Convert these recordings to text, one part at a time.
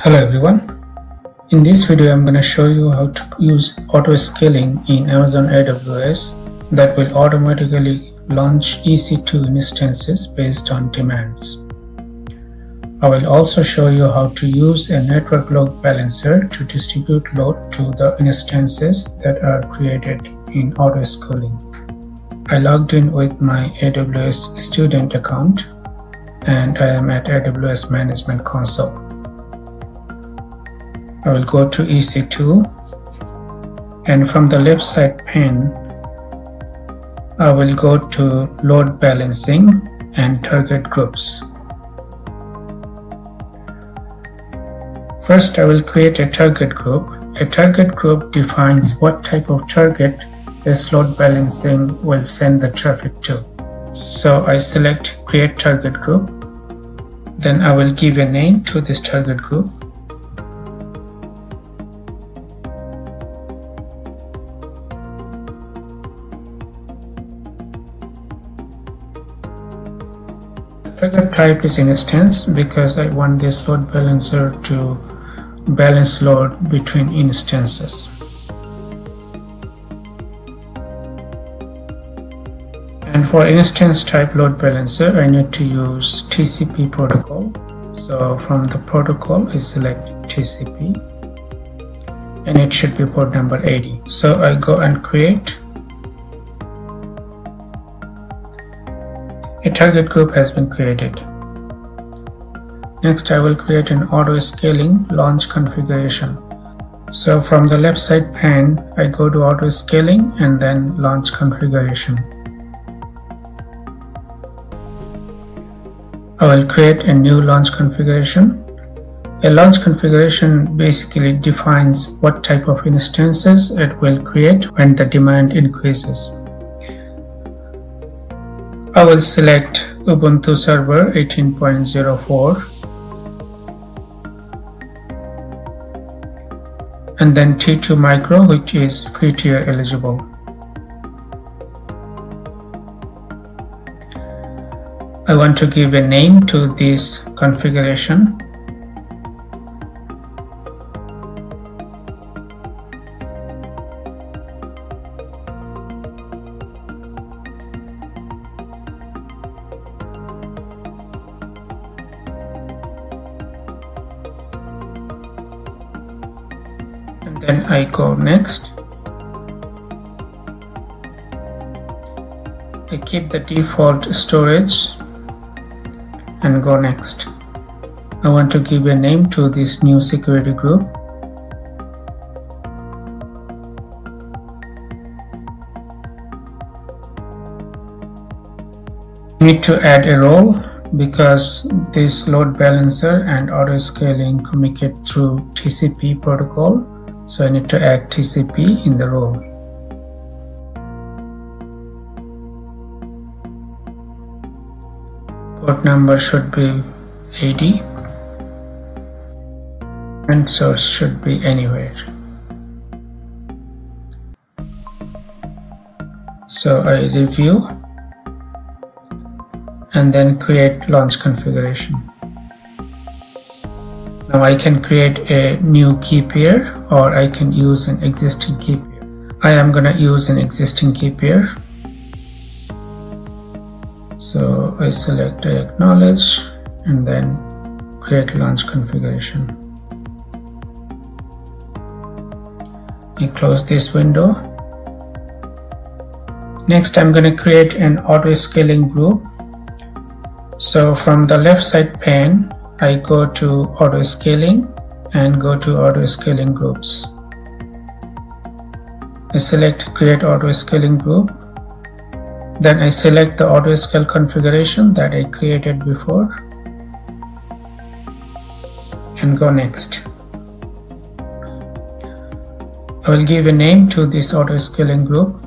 Hello everyone. In this video I'm going to show you how to use auto scaling in Amazon AWS that will automatically launch EC2 instances based on demands. I will also show you how to use a network load balancer to distribute load to the instances that are created in auto scaling. I logged in with my AWS student account and I am at AWS Management Console. I will go to EC2 and from the left side pane I will go to load balancing and target groups. First I will create a target group. A target group defines what type of target this load balancing will send the traffic to. So I select create target group. Then I will give a name to this target group. Type is instance because I want this load balancer to balance load between instances. And for instance type load balancer, I need to use TCP protocol. So from the protocol, I select TCP and it should be port number 80. So I go and create target group has been created. Next I will create an auto scaling launch configuration. So from the left side pane, I go to auto scaling and then launch configuration. I will create a new launch configuration. A launch configuration basically defines what type of instances it will create when the demand increases. I will select Ubuntu Server 18.04 and then T2 Micro which is free tier eligible. I want to give a name to this configuration and then I go next. I keep the default storage and go next. I want to give a name to this new security group. Need to add a role because this load balancer and auto scaling communicate through TCP protocol so I need to add TCP in the role. Port number should be 80 and source should be anywhere. So I review and then create launch configuration. Now I can create a new key pair or I can use an existing key pair. I am gonna use an existing key pair. So I select acknowledge and then create launch configuration. I close this window. Next I'm gonna create an auto scaling group. So from the left side pane I go to auto scaling and go to auto scaling groups. I select create auto scaling group. Then I select the auto scale configuration that I created before and go next. I will give a name to this auto scaling group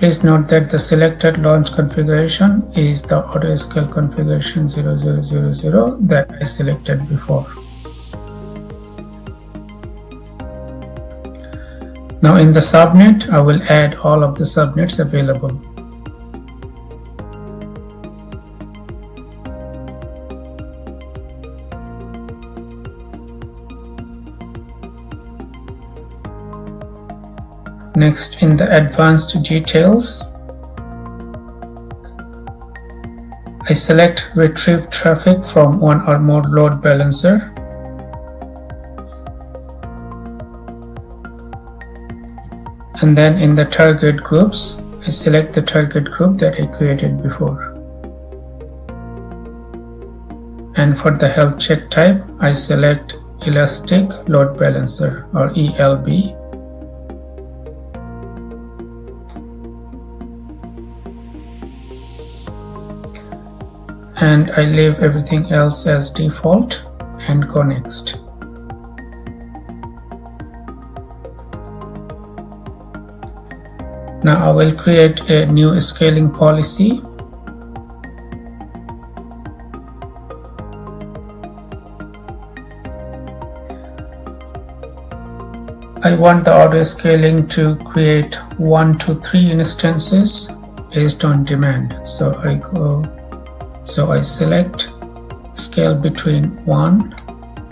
Please note that the selected launch configuration is the auto scale configuration 0000 that I selected before. Now in the subnet, I will add all of the subnets available. Next, in the advanced details, I select retrieve traffic from one or more load balancer. And then in the target groups I select the target group that I created before. And for the health check type I select elastic load balancer or ELB and I leave everything else as default and go next Now I will create a new scaling policy. I want the auto scaling to create one to three instances based on demand. So I go, so I select scale between one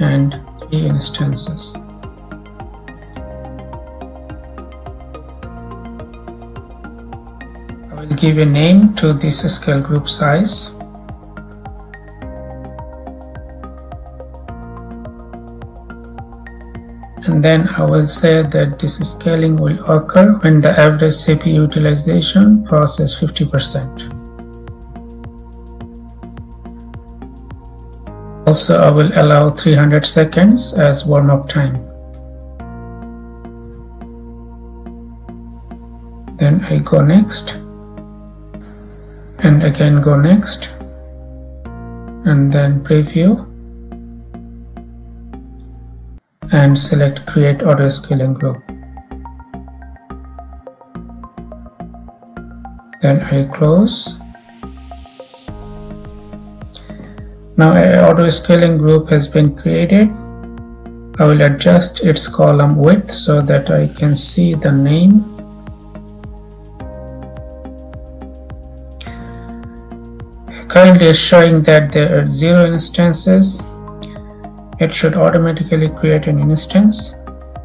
and three instances. I will give a name to this scale group size. And then I will say that this scaling will occur when the average CPU utilization crosses 50%. Also, I will allow 300 seconds as warm-up time. Then I go next. And again go next. And then preview. And select create auto scaling group. Then I close now a auto scaling group has been created. I will adjust its column width so that I can see the name. Currently is showing that there are zero instances. It should automatically create an instance.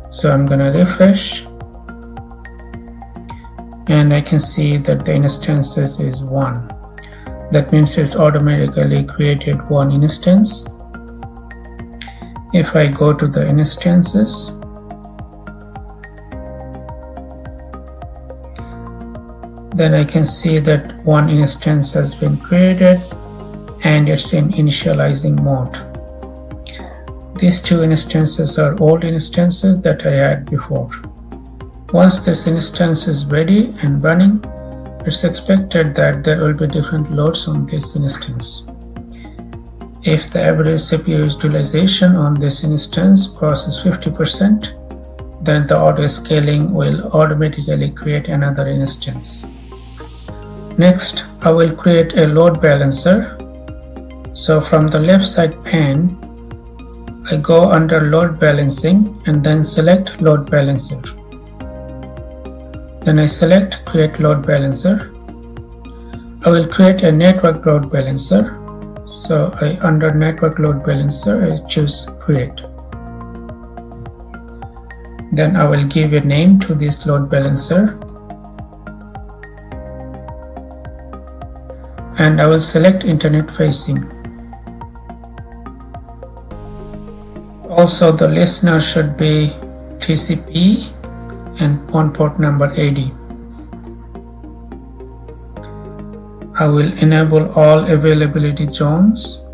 So I'm gonna refresh. And I can see that the instances is one that means it's automatically created one instance if I go to the instances then I can see that one instance has been created and it's in initializing mode. These two instances are old instances that I had before. Once this instance is ready and running, it's expected that there will be different loads on this instance. If the average CPU utilization on this instance crosses 50%, then the auto scaling will automatically create another instance. Next, I will create a load balancer. So from the left side pane, I go under load balancing and then select load balancer. Then I select create load balancer. I will create a network load balancer. So I under network load balancer, I choose create. Then I will give a name to this load balancer and I will select internet facing. Also the listener should be TCP and on port number 80. I will enable all availability zones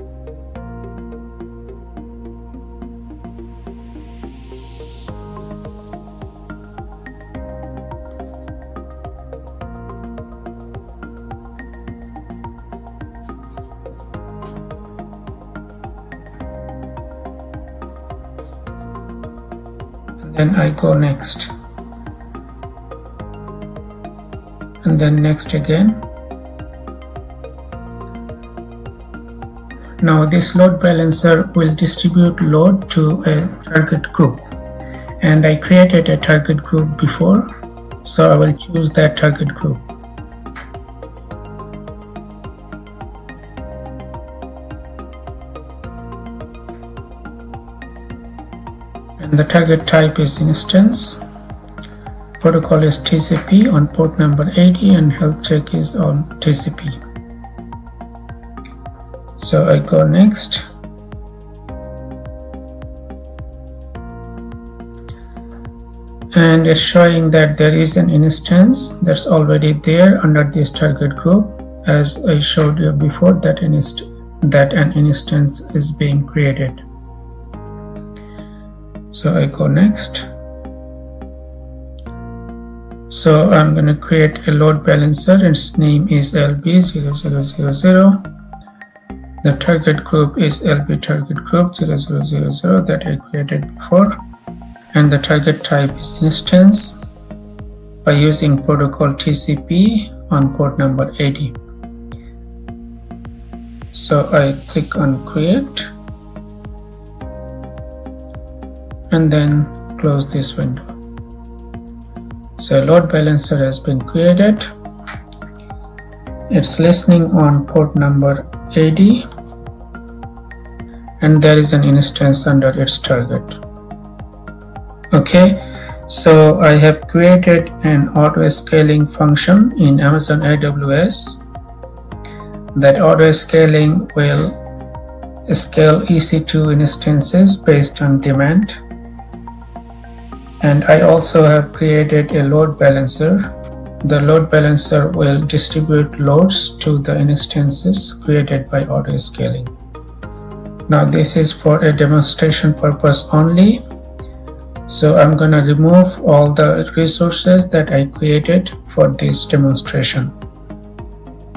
then I go next and then next again. Now this load balancer will distribute load to a target group. And I created a target group before so I will choose that target group. And the target type is instance protocol is TCP on port number 80 and health check is on TCP so I go next. And it's showing that there is an instance that's already there under this target group as I showed you before that, inst that an instance is being created. So I go next so I'm going to create a load balancer its name is LB0000 the target group is LB target group 0000 that I created before and the target type is instance by using protocol TCP on port number 80. So I click on create and then close this window. So load balancer has been created. It's listening on port number 80 and there is an instance under its target. Okay so I have created an auto scaling function in Amazon AWS that auto scaling will scale EC2 instances based on demand and I also have created a load balancer the load balancer will distribute loads to the instances created by auto scaling now this is for a demonstration purpose only so I'm gonna remove all the resources that I created for this demonstration.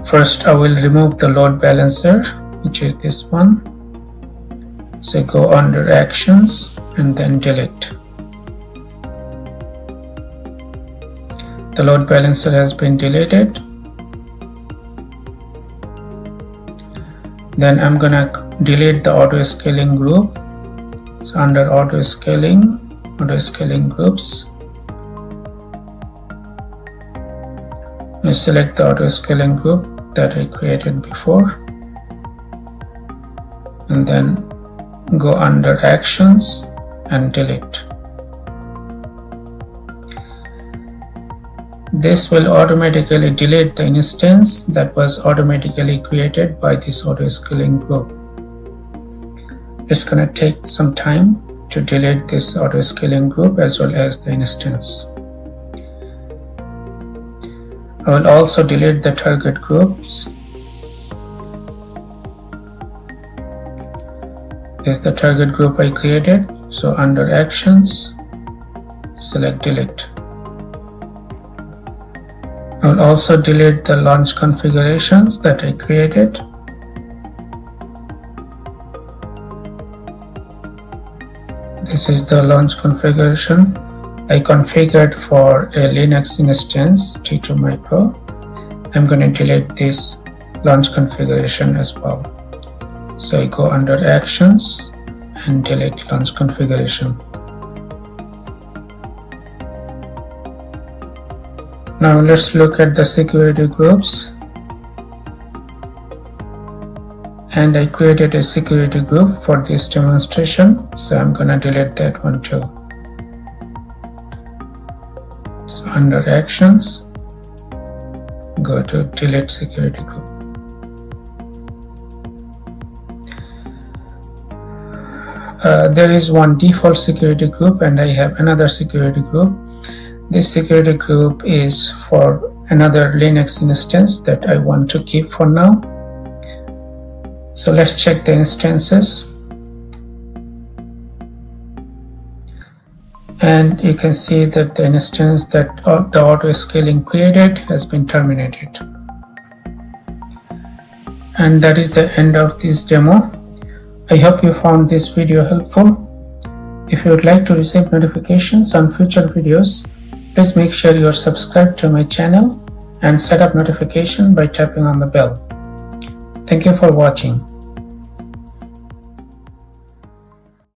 First I will remove the load balancer which is this one. So go under actions and then delete. The load balancer has been deleted. Then I'm gonna delete the auto scaling group. So under auto scaling auto scaling groups I select the auto scaling group that I created before and then go under actions and delete this will automatically delete the instance that was automatically created by this auto scaling group it's gonna take some time to delete this auto scaling group as well as the instance. I will also delete the target groups. This is the target group I created. So under actions, select delete. I will also delete the launch configurations that I created. This is the launch configuration. I configured for a Linux instance T2 Micro. I'm going to delete this launch configuration as well. So I go under actions and delete launch configuration. Now let's look at the security groups. and I created a security group for this demonstration so I'm gonna delete that one too. So under actions go to delete security group. Uh, there is one default security group and I have another security group this security group is for another Linux instance that I want to keep for now so let's check the instances. And you can see that the instance that the auto scaling created has been terminated. And that is the end of this demo. I hope you found this video helpful. If you would like to receive notifications on future videos, please make sure you are subscribed to my channel and set up notification by tapping on the bell. Thank you for watching.